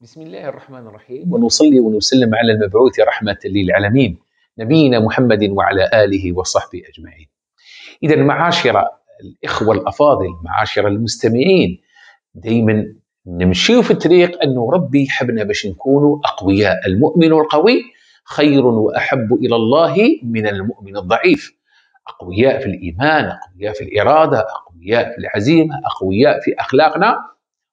بسم الله الرحمن الرحيم. ونصلي ونسلم على المبعوث رحمة للعالمين نبينا محمد وعلى آله وصحبه أجمعين. إذا معاشر الإخوة الأفاضل معاشر المستمعين دايما نمشي في الطريق أنه ربي يحبنا باش نكونوا أقوياء. المؤمن القوي خير وأحب إلى الله من المؤمن الضعيف. أقوياء في الإيمان أقوياء في الإرادة أقوياء في العزيمة أقوياء في أخلاقنا.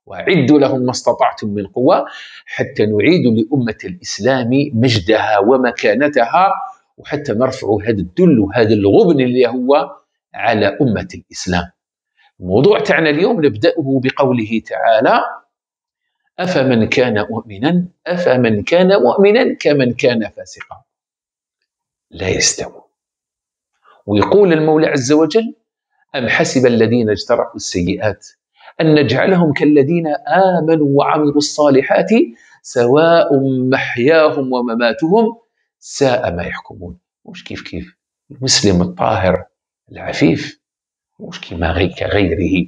وأعدوا لهم ما استطعتم من قوة حتى نعيد لأمة الإسلام مجدها ومكانتها وحتى نرفع هذا الذل وهذا الغبن اللي هو على أمة الإسلام. الموضوع تاعنا اليوم نبدأه بقوله تعالى أفمن كان مؤمنا؟ أفمن كان مؤمنا كمن كان فاسقا؟ لا يستوون ويقول المولى عز وجل أم حسب الذين اجترحوا السيئات أن نجعلهم كالذين آمنوا وعملوا الصالحات سواء محياهم ومماتهم ساء ما يحكمون. مش كيف كيف؟ المسلم الطاهر العفيف مش كما غير كغيره؟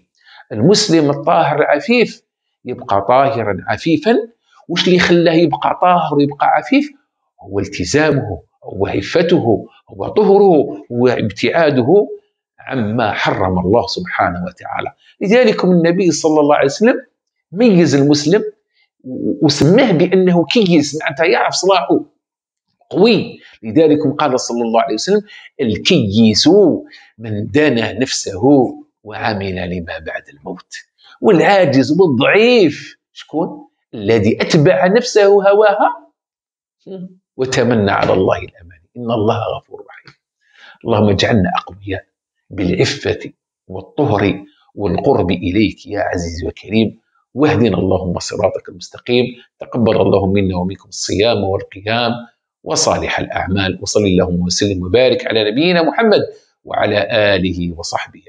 المسلم الطاهر العفيف يبقى طاهرا عفيفا وش اللي خلاه يبقى طاهر ويبقى عفيف؟ هو التزامه هو عفته هو طهره هو ابتعاده عما حرم الله سبحانه وتعالى. لذلك النبي صلى الله عليه وسلم ميز المسلم وسماه بأنه كيس معناتها يعرف صلاحه قوي. لذلك قال صلى الله عليه وسلم الكيس من دان نفسه وعمل لما بعد الموت. والعاجز والضعيف شكون؟ الذي أتبع نفسه هواها وتمنى على الله الأمان إن الله غفور رحيم. اللهم اجعلنا أقوياء. بالعفة والطهر والقرب إليك يا عزيز وكريم واهدنا اللهم صراطك المستقيم تقبل الله منا ومنكم الصيام والقيام وصالح الأعمال وصلى اللهم وسلم وبارك على نبينا محمد وعلى آله وصحبه